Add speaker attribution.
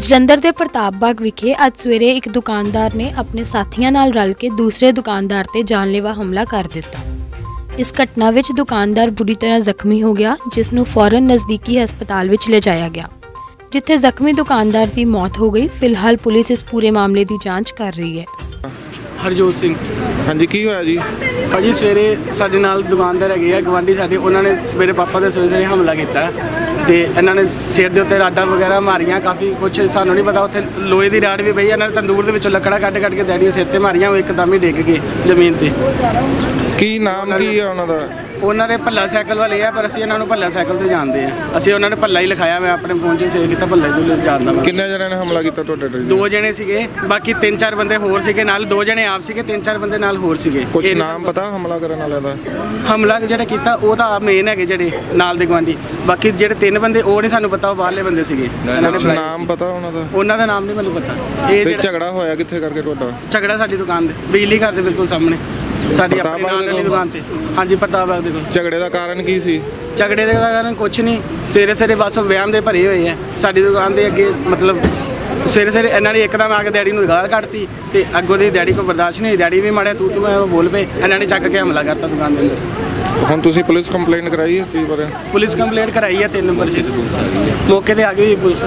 Speaker 1: ਜਲੰਧਰ ਦੇ ਪ੍ਰਤਾਪ ਬਾਗ ਵਿਖੇ ਅੱਜ ਸਵੇਰੇ ਇੱਕ ਦੁਕਾਨਦਾਰ ਨੇ ਆਪਣੇ ਸਾਥੀਆਂ ਨਾਲ ਰਲ ਕੇ ਦੂਸਰੇ ਦੁਕਾਨਦਾਰ ਤੇ ਜਾਨਲੇਵਾ ਹਮਲਾ ਕਰ ਦਿੱਤਾ। ਇਸ ਘਟਨਾ ਵਿੱਚ ਦੁਕਾਨਦਾਰ ਬੁਰੀ ਤਰ੍ਹਾਂ ਜ਼ਖਮੀ ਹੋ ਗਿਆ ਜਿਸ ਨੂੰ ਫੌਰਨ ਨਜ਼ਦੀਕੀ ਹਸਪਤਾਲ ਵਿੱਚ ਲਿਜਾਇਆ ਗਿਆ। ਜਿੱਥੇ ਜ਼ਖਮੀ ਦੁਕਾਨਦਾਰ ਦੀ ਮੌਤ ਹੋ ਗਈ ਫਿਲਹਾਲ ਪੁਲਿਸ ਇਸ ਪੂਰੇ ਮਾਮਲੇ ਦੀ ਜਾਂਚ ਕਰ ਰਹੀ ਹੈ।
Speaker 2: ਹਰਜੋਤ ਸਿੰਘ।
Speaker 3: ਹਾਂਜੀ ਕੀ ਹੋਇਆ ਜੀ?
Speaker 2: ਭਾਜੀ ਸਵੇਰੇ ਸਾਡੇ ਨਾਲ ਦੁਕਾਨਦਾਰ ਹੈਗੇ ਆ ਗਵਾਂਢੀ ਸਾਡੇ ਉਹਨਾਂ ਨੇ ਮੇਰੇ ਪਾਪਾ ਦੇ ਸਵੇਰੇ ਸਵੇਰੇ ਹਮਲਾ ਕੀਤਾ। ਤੇ ਇਹਨਾਂ ਨੇ ਸਿਰ ਦੇ ਉੱਤੇ ਰਾਡਾਂ ਵਗੈਰਾ ਮਾਰੀਆਂ, ਕਾਫੀ ਕੁਝ ਸਾਨੂੰ ਨਹੀਂ ਪਤਾ। ਉੱਥੇ ਲੋਹੇ ਦੀ ਰਾਡ ਵੀ ਪਈ ਇਹਨਾਂ ਨੇ ਤੰਦੂਰ ਦੇ ਵਿੱਚੋਂ ਲੱਕੜਾਂ ਕੱਢ ਕੱਢ ਕੇ ਡੈਡੀ ਸਿਰ ਤੇ ਮਾਰੀਆਂ, ਉਹ ਇੱਕਦਮ ਹੀ ਡਿੱਗ ਗਏ ਜ਼ਮੀਨ ਤੇ।
Speaker 3: ਕੀ ਨਾਮ ਕੀ ਆ ਉਹਨਾਂ ਦਾ?
Speaker 2: ਉਹਨਾਂ ਦੇ ਭੱਲਾ ਸਾਈਕਲ ਵਾਲੇ ਆ ਪਰ ਅਸੀਂ ਇਹਨਾਂ ਨੂੰ ਭੱਲਾ ਸਾਈਕਲ ਤੇ ਜਾਣਦੇ ਆ। ਅਸੀਂ ਉਹਨਾਂ ਨੇ ਭੱਲਾ ਹੀ ਲਿਖਾਇਆ ਮੈਂ ਆਪਣੇ ਫੋਨ 'ਚ ਸੇਵ ਕੀਤਾ ਭੱਲਾ ਹੀ ਤੋਂ ਜਾਣਦਾ ਮੈਂ।
Speaker 3: ਕਿੰਨੇ ਜਣਿਆਂ ਨੇ ਹਮਲਾ ਕੀਤਾ ਤੁਹਾਡੇ ਤੇ ਜੀ?
Speaker 2: ਦੋ ਜਣੇ ਸੀਗੇ ਬਾਕੀ ਤਿੰਨ ਚਾਰ ਬੰਦੇ ਹੋਰ ਸੀਗੇ ਨਾਲ ਦੋ ਜਣੇ ਆਪ ਸੀਗੇ ਤਿੰਨ ਚਾਰ ਬੰਦੇ ਨਾਲ ਹੋਰ ਸੀਗੇ। ਇਹ-
Speaker 3: ਨਾਮ ਪਤਾ ਹਮਲਾ ਕਰਨ ਵਾਲਿਆਂ ਦਾ?
Speaker 2: ਹਮਲਾ ਜਿਹੜਾ ਕੀਤਾ ਉਹ ਤਾਂ ਮੇਨ ਹੈਗੇ ਜਿਹੜੇ ਨਾਲ ਦੇ ਗਵਾਂਢੀ ਬਾਕੀ ਜਿਹੜੇ ਤਿੰਨ ਬੰਦੇ ਉਹ ਨਹੀਂ ਸਾਨੂੰ ਪਤਾ ਉਹ ਬਾਹਰਲੇ ਬੰਦੇ ਸੀਗੇ। ਇਹਨਾਂ ਬੁਲਾਏ
Speaker 3: ਨਾਮ ਪਤਾ ਉਹਨਾਂ ਦਾ।
Speaker 2: ਉਹਨਾਂ ਦਾ ਨਾਮ ਨਹੀਂ ਮੈਨੂੰ ਪਤਾ। ਇਹ
Speaker 3: ਝਗੜਾ ਹੋਇਆ ਕਿੱਥੇ ਕਰਕੇ ਤੁਹਾਡਾ?
Speaker 2: ਝਗੜਾ ਸਾਡੀ ਦੁਕਾਨ ਦੇ ਬਿਜਲੀ ਘਰ ਦੇ ਬਿਲਕੁਲ ਸਾਹਮਣੇ। ਸਾਡੀ
Speaker 3: ਪ੍ਰਤਾਪ
Speaker 2: ਆਪਣੀ
Speaker 3: ਬਾਗ
Speaker 2: ਨਾਲ
Speaker 3: ਦੇ ਕੋਲ?
Speaker 2: ਦੁਕਾਨ ਤੇ। ਹਾਂਜੀ ਪ੍ਰਤਾਪ ਬਾਗ ਦੇ ਕੋਲ।
Speaker 3: ਝਗੜੇ ਦਾ ਕਾਰਨ ਕੀ ਸੀ?
Speaker 2: ਝਗੜੇ ਦੇ ਕਾਰਨ ਕੁਝ ਨਹੀਂ। ਸਵੇਰੇ ਸਵੇਰੇ ਬਸ ਵਿਆਮ ਦੇ ਭਰੇ ਹੋਏ ਆ। ਸਾਡੀ ਦੁਕਾਨ ਦੇ ਅੱਗੇ ਮਤਲਬ ਸਵੇਰੇ ਸਵੇਰੇ ਇਹਨਾਂ ਨੇ ਇੱਕਦਮ ਆ ਕੇ ਡੈਡੀ ਨੂੰ ਗਾਲ ਕੱਢਤੀ ਤੇ ਅੱਗੋਂ ਦੀ ਡੈਡੀ ਕੋ ਬਰਦਾਸ਼ਤ ਨਹੀਂ ਹੋਈ। ਡੈਡੀ ਵੀ ਮਾੜਿਆ ਤੂੰ ਤੂੰ ਮੈਂ ਬੋਲ ਪਏ। ਇਹਨਾਂ ਨੇ ਚੱਕ ਕੇ ਹਮਲਾ ਕਰਤਾ ਦੁਕਾਨ ਦੇ ਅੰਦਰ।
Speaker 3: ਹੁਣ ਤੁਸੀਂ ਪੁਲਿਸ ਕੰਪਲੇਂਟ ਕਰਾਈ ਇਸ ਚੀਜ਼ ਬਾਰੇ?
Speaker 2: ਪੁਲਿਸ ਕੰਪਲੇਂਟ ਕਰਾਈ ਹੈ 3 ਨੰਬਰ 'ਚ। ਮੌਕੇ ਤੇ ਆ ਗਈ ਪੁਲਿਸ।